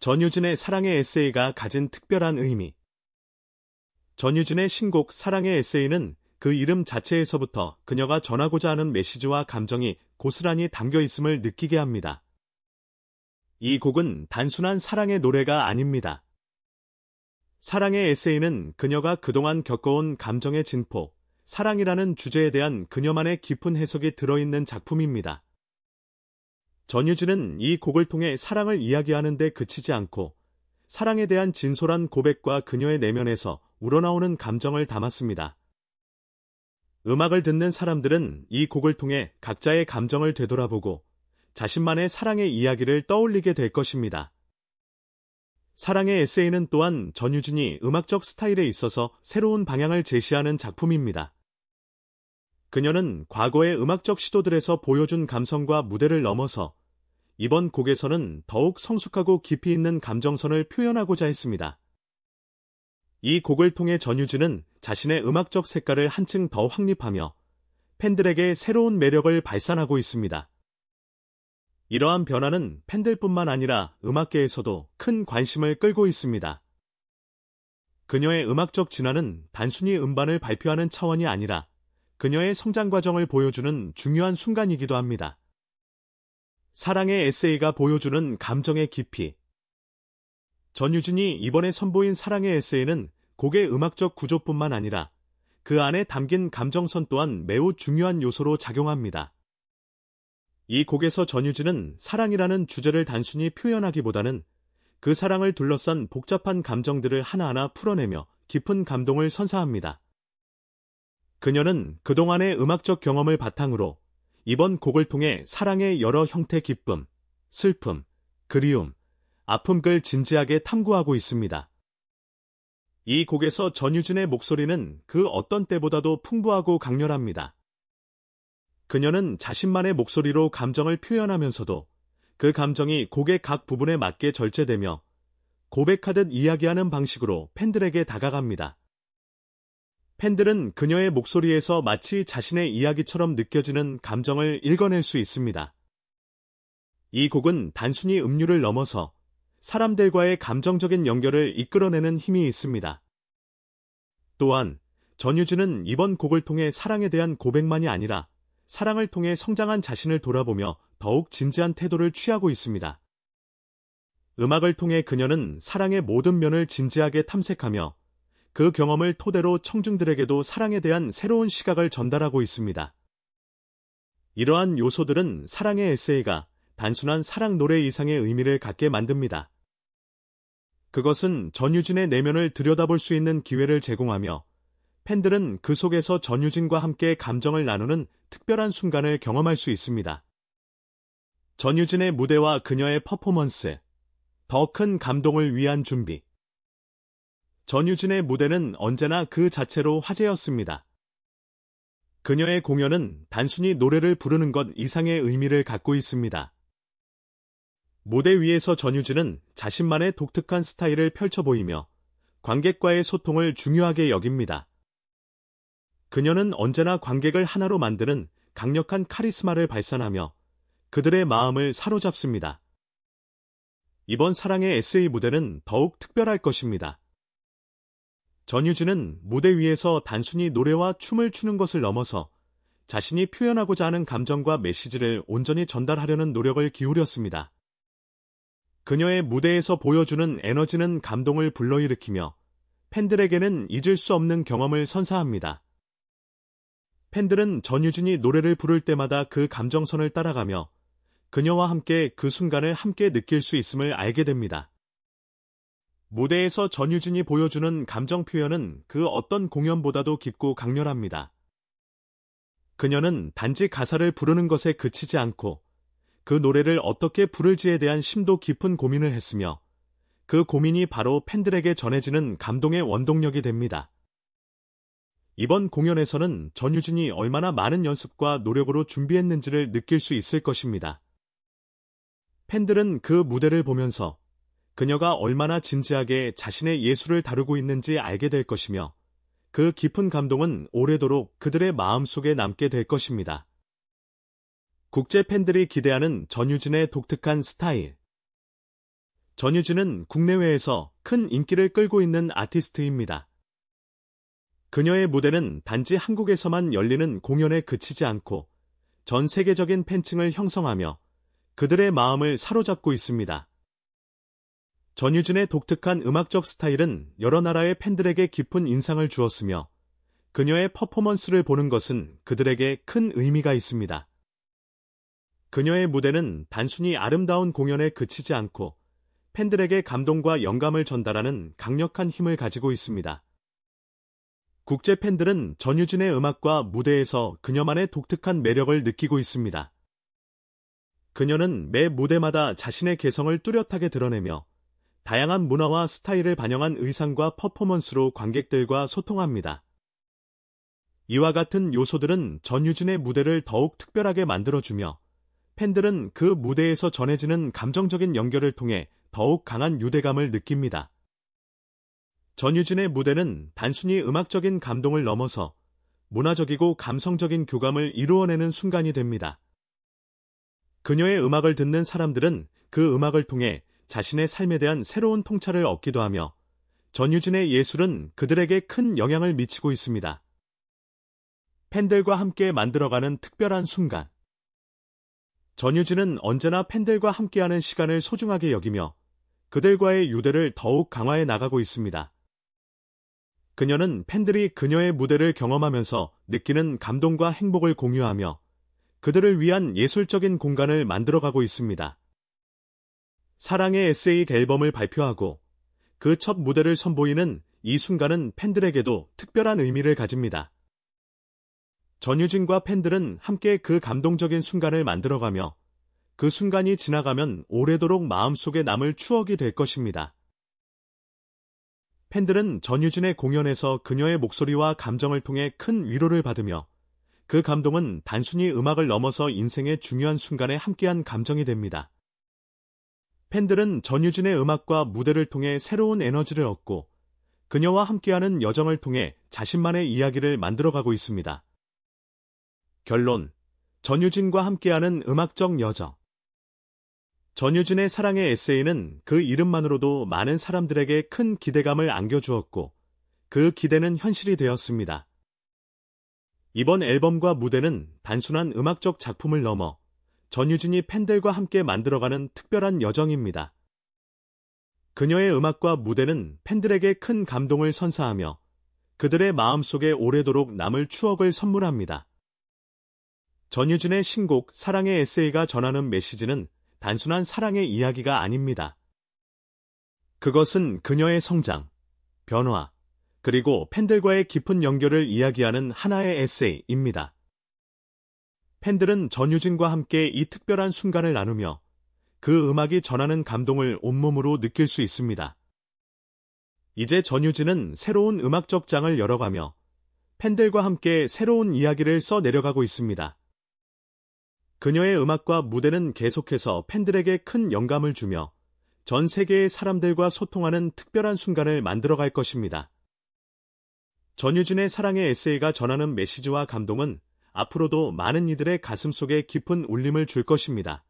전유진의 사랑의 에세이가 가진 특별한 의미. 전유진의 신곡 사랑의 에세이는 그 이름 자체에서부터 그녀가 전하고자 하는 메시지와 감정이 고스란히 담겨 있음을 느끼게 합니다. 이 곡은 단순한 사랑의 노래가 아닙니다. 사랑의 에세이는 그녀가 그동안 겪어온 감정의 진폭, 사랑이라는 주제에 대한 그녀만의 깊은 해석이 들어있는 작품입니다. 전유진은 이 곡을 통해 사랑을 이야기하는데 그치지 않고 사랑에 대한 진솔한 고백과 그녀의 내면에서 우러나오는 감정을 담았습니다. 음악을 듣는 사람들은 이 곡을 통해 각자의 감정을 되돌아보고 자신만의 사랑의 이야기를 떠올리게 될 것입니다. 사랑의 에세이는 또한 전유진이 음악적 스타일에 있어서 새로운 방향을 제시하는 작품입니다. 그녀는 과거의 음악적 시도들에서 보여준 감성과 무대를 넘어서 이번 곡에서는 더욱 성숙하고 깊이 있는 감정선을 표현하고자 했습니다. 이 곡을 통해 전유진은 자신의 음악적 색깔을 한층 더 확립하며 팬들에게 새로운 매력을 발산하고 있습니다. 이러한 변화는 팬들뿐만 아니라 음악계에서도 큰 관심을 끌고 있습니다. 그녀의 음악적 진화는 단순히 음반을 발표하는 차원이 아니라 그녀의 성장 과정을 보여주는 중요한 순간이기도 합니다. 사랑의 에세이가 보여주는 감정의 깊이. 전유진이 이번에 선보인 사랑의 에세이는 곡의 음악적 구조뿐만 아니라 그 안에 담긴 감정선 또한 매우 중요한 요소로 작용합니다. 이 곡에서 전유진은 사랑이라는 주제를 단순히 표현하기보다는 그 사랑을 둘러싼 복잡한 감정들을 하나하나 풀어내며 깊은 감동을 선사합니다. 그녀는 그동안의 음악적 경험을 바탕으로 이번 곡을 통해 사랑의 여러 형태 기쁨, 슬픔, 그리움, 아픔을 진지하게 탐구하고 있습니다. 이 곡에서 전유진의 목소리는 그 어떤 때보다도 풍부하고 강렬합니다. 그녀는 자신만의 목소리로 감정을 표현하면서도 그 감정이 곡의 각 부분에 맞게 절제되며 고백하듯 이야기하는 방식으로 팬들에게 다가갑니다. 팬들은 그녀의 목소리에서 마치 자신의 이야기처럼 느껴지는 감정을 읽어낼 수 있습니다. 이 곡은 단순히 음률을 넘어서 사람들과의 감정적인 연결을 이끌어내는 힘이 있습니다. 또한 전유진은 이번 곡을 통해 사랑에 대한 고백만이 아니라 사랑을 통해 성장한 자신을 돌아보며 더욱 진지한 태도를 취하고 있습니다. 음악을 통해 그녀는 사랑의 모든 면을 진지하게 탐색하며 그 경험을 토대로 청중들에게도 사랑에 대한 새로운 시각을 전달하고 있습니다. 이러한 요소들은 사랑의 에세이가 단순한 사랑 노래 이상의 의미를 갖게 만듭니다. 그것은 전유진의 내면을 들여다볼 수 있는 기회를 제공하며 팬들은 그 속에서 전유진과 함께 감정을 나누는 특별한 순간을 경험할 수 있습니다. 전유진의 무대와 그녀의 퍼포먼스, 더 큰 감동을 위한 준비. 전유진의 무대는 언제나 그 자체로 화제였습니다. 그녀의 공연은 단순히 노래를 부르는 것 이상의 의미를 갖고 있습니다. 무대 위에서 전유진은 자신만의 독특한 스타일을 펼쳐 보이며 관객과의 소통을 중요하게 여깁니다. 그녀는 언제나 관객을 하나로 만드는 강력한 카리스마를 발산하며 그들의 마음을 사로잡습니다. 이번 사랑의 에세이 무대는 더욱 특별할 것입니다. 전유진은 무대 위에서 단순히 노래와 춤을 추는 것을 넘어서 자신이 표현하고자 하는 감정과 메시지를 온전히 전달하려는 노력을 기울였습니다. 그녀의 무대에서 보여주는 에너지는 감동을 불러일으키며 팬들에게는 잊을 수 없는 경험을 선사합니다. 팬들은 전유진이 노래를 부를 때마다 그 감정선을 따라가며 그녀와 함께 그 순간을 함께 느낄 수 있음을 알게 됩니다. 무대에서 전유진이 보여주는 감정 표현은 그 어떤 공연보다도 깊고 강렬합니다. 그녀는 단지 가사를 부르는 것에 그치지 않고 그 노래를 어떻게 부를지에 대한 심도 깊은 고민을 했으며 그 고민이 바로 팬들에게 전해지는 감동의 원동력이 됩니다. 이번 공연에서는 전유진이 얼마나 많은 연습과 노력으로 준비했는지를 느낄 수 있을 것입니다. 팬들은 그 무대를 보면서 그녀가 얼마나 진지하게 자신의 예술을 다루고 있는지 알게 될 것이며 그 깊은 감동은 오래도록 그들의 마음속에 남게 될 것입니다. 국제 팬들이 기대하는 전유진의 독특한 스타일. 전유진은 국내외에서 큰 인기를 끌고 있는 아티스트입니다. 그녀의 무대는 단지 한국에서만 열리는 공연에 그치지 않고 전 세계적인 팬층을 형성하며 그들의 마음을 사로잡고 있습니다. 전유진의 독특한 음악적 스타일은 여러 나라의 팬들에게 깊은 인상을 주었으며 그녀의 퍼포먼스를 보는 것은 그들에게 큰 의미가 있습니다. 그녀의 무대는 단순히 아름다운 공연에 그치지 않고 팬들에게 감동과 영감을 전달하는 강력한 힘을 가지고 있습니다. 국제 팬들은 전유진의 음악과 무대에서 그녀만의 독특한 매력을 느끼고 있습니다. 그녀는 매 무대마다 자신의 개성을 뚜렷하게 드러내며 다양한 문화와 스타일을 반영한 의상과 퍼포먼스로 관객들과 소통합니다. 이와 같은 요소들은 전유진의 무대를 더욱 특별하게 만들어주며 팬들은 그 무대에서 전해지는 감정적인 연결을 통해 더욱 강한 유대감을 느낍니다. 전유진의 무대는 단순히 음악적인 감동을 넘어서 문화적이고 감성적인 교감을 이루어내는 순간이 됩니다. 그녀의 음악을 듣는 사람들은 그 음악을 통해 자신의 삶에 대한 새로운 통찰을 얻기도 하며 전유진의 예술은 그들에게 큰 영향을 미치고 있습니다. 팬들과 함께 만들어가는 특별한 순간. 전유진은 언제나 팬들과 함께하는 시간을 소중하게 여기며 그들과의 유대를 더욱 강화해 나가고 있습니다. 그녀는 팬들이 그녀의 무대를 경험하면서 느끼는 감동과 행복을 공유하며 그들을 위한 예술적인 공간을 만들어가고 있습니다. 사랑의 에세이 앨범을 발표하고 그 첫 무대를 선보이는 이 순간은 팬들에게도 특별한 의미를 가집니다. 전유진과 팬들은 함께 그 감동적인 순간을 만들어가며 그 순간이 지나가면 오래도록 마음속에 남을 추억이 될 것입니다. 팬들은 전유진의 공연에서 그녀의 목소리와 감정을 통해 큰 위로를 받으며 그 감동은 단순히 음악을 넘어서 인생의 중요한 순간에 함께한 감정이 됩니다. 팬들은 전유진의 음악과 무대를 통해 새로운 에너지를 얻고 그녀와 함께하는 여정을 통해 자신만의 이야기를 만들어가고 있습니다. 결론 전유진과 함께하는 음악적 여정 전유진의 사랑의 에세이는 그 이름만으로도 많은 사람들에게 큰 기대감을 안겨주었고 그 기대는 현실이 되었습니다. 이번 앨범과 무대는 단순한 음악적 작품을 넘어 전유진이 팬들과 함께 만들어가는 특별한 여정입니다. 그녀의 음악과 무대는 팬들에게 큰 감동을 선사하며 그들의 마음속에 오래도록 남을 추억을 선물합니다. 전유진의 신곡 사랑의 에세이가 전하는 메시지는 단순한 사랑의 이야기가 아닙니다. 그것은 그녀의 성장, 변화, 그리고 팬들과의 깊은 연결을 이야기하는 하나의 에세이입니다. 팬들은 전유진과 함께 이 특별한 순간을 나누며 그 음악이 전하는 감동을 온몸으로 느낄 수 있습니다. 이제 전유진은 새로운 음악적 장을 열어가며 팬들과 함께 새로운 이야기를 써 내려가고 있습니다. 그녀의 음악과 무대는 계속해서 팬들에게 큰 영감을 주며 전 세계의 사람들과 소통하는 특별한 순간을 만들어갈 것입니다. 전유진의 사랑의 에세이가 전하는 메시지와 감동은 앞으로도 많은 이들의 가슴 속에 깊은 울림을 줄 것입니다.